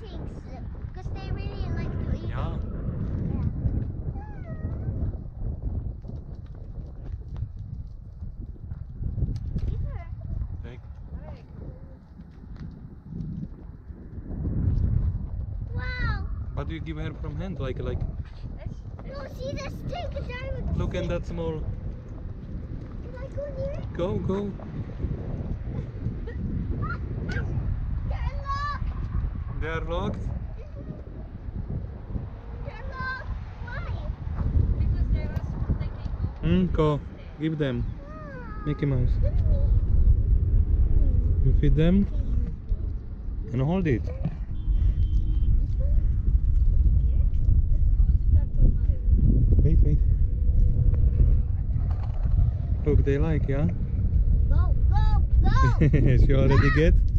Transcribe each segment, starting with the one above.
paintings because they really like to eat. Yeah. How do you give her from hand? Like, like. No, see the stick. Look at that small. Go, go. They are locked. They're locked. Why? Because there was taking off. Mm, go. Give them. Mickey Mouse. You feed them and hold it. Wait, wait. Look, they like, yeah? Go, go, go. she already get?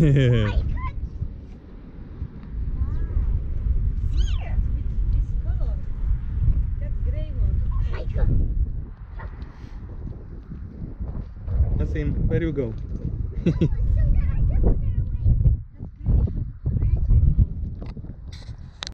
I can't. Nassim, where you go?